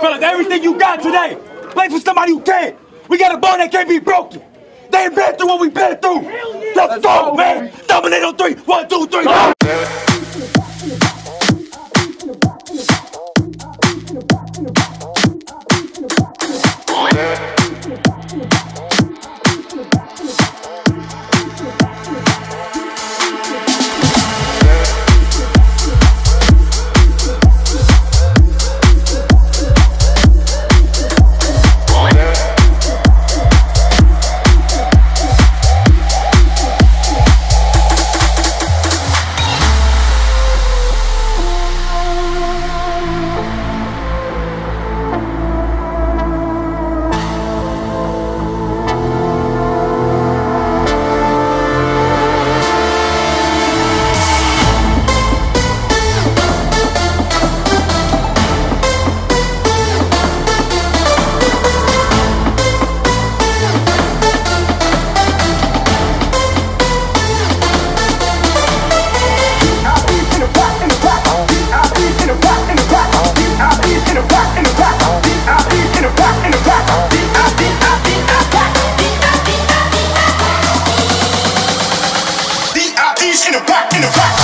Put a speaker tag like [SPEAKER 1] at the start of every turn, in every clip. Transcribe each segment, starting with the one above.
[SPEAKER 1] Fellas, everything you got today, play for somebody who can't. We got a bond that can't be broken. They ain't been through what we've been through. Let's, go, man. Dominate on three. One, two, three.
[SPEAKER 2] Everyone in the back, in the back.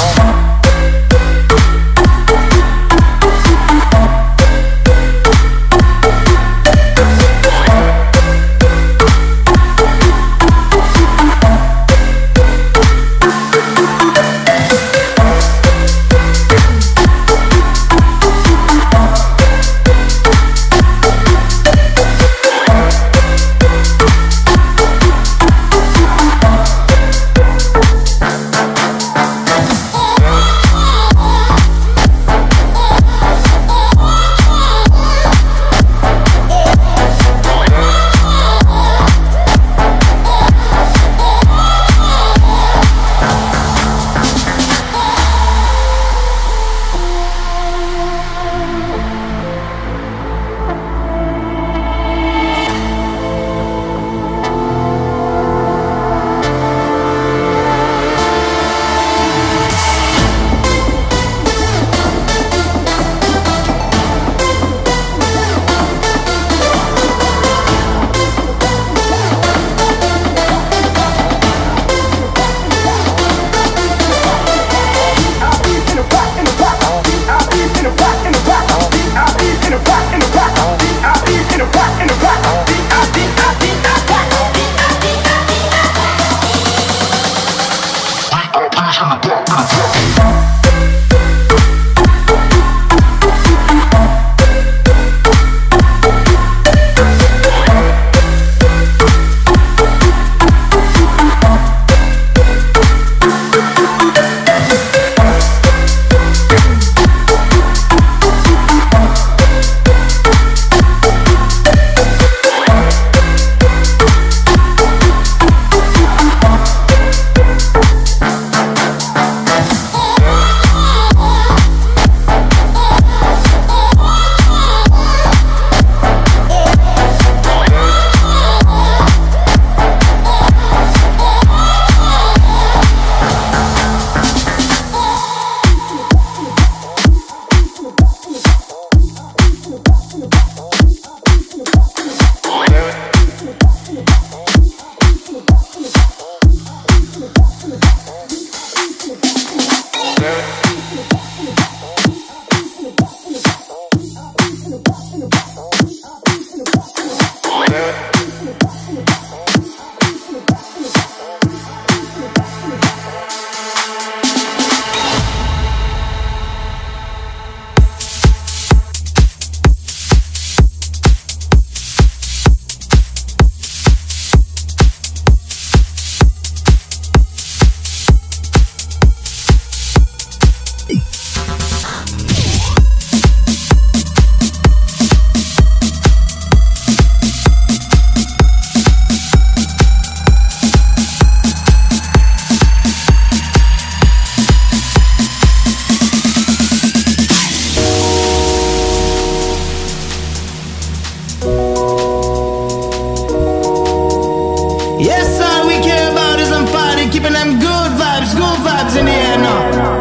[SPEAKER 2] Yes, all we care about is I'm fighting, keeping them good vibes, good vibes in the air now.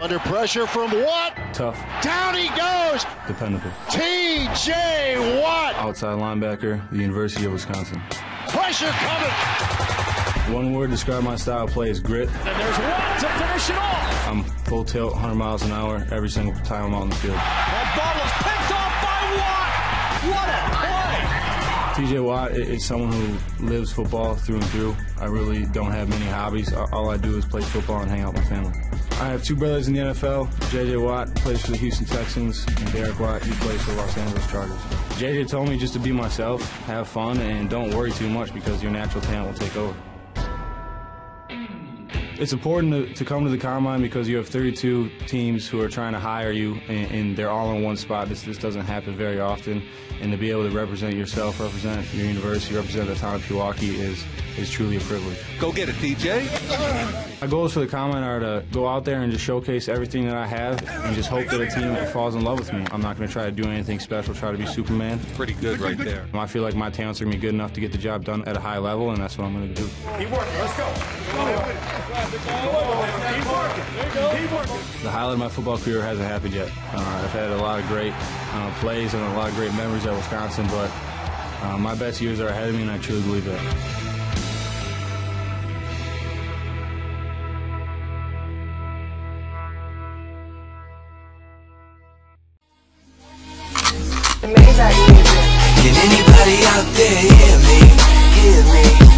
[SPEAKER 3] Under pressure from Watt.
[SPEAKER 4] tough,
[SPEAKER 3] Down he goes.
[SPEAKER 4] dependable.
[SPEAKER 3] TJ Watt.
[SPEAKER 4] Outside linebacker, the University of Wisconsin.
[SPEAKER 3] Pressure coming.
[SPEAKER 4] One word to describe my style of play is grit.
[SPEAKER 5] And there's Watt to finish it off.
[SPEAKER 4] I'm full tilt, 100 miles an hour every single time I'm out on the field.
[SPEAKER 5] That ball was picked off by Watt. What a play.
[SPEAKER 4] TJ Watt is someone who lives football through and through. I really don't have many hobbies. All I do is play football and hang out with my family. I have two brothers in the NFL. JJ Watt plays for the Houston Texans, and Derek Watt, he plays for the Los Angeles Chargers. JJ told me just to be myself, have fun, and don't worry too much because your natural talent will take over. It's important to, to come to the combine because you have 32 teams who are trying to hire you, and, and they're all in one spot. This this doesn't happen very often, and to be able to represent yourself, represent your university, represent the town of Pewaukee is is truly a privilege.
[SPEAKER 6] Go get it, DJ.
[SPEAKER 4] My goals for the combine are to go out there and just showcase everything that I have, and just hope that a team falls in love with me. I'm not going to try to do anything special, try to be Superman.
[SPEAKER 6] Pretty good right there.
[SPEAKER 4] I feel like my talents are going to be good enough to get the job done at a high level, and that's what I'm going to do.
[SPEAKER 5] Keep working. Let's go. Keep working. Keep working.
[SPEAKER 4] The highlight of my football career hasn't happened yet. Uh, I've had a lot of great uh, plays and a lot of great memories at Wisconsin, but uh, my best years are ahead of me, and I truly believe that.
[SPEAKER 7] Can anybody out there hear me? Hear me?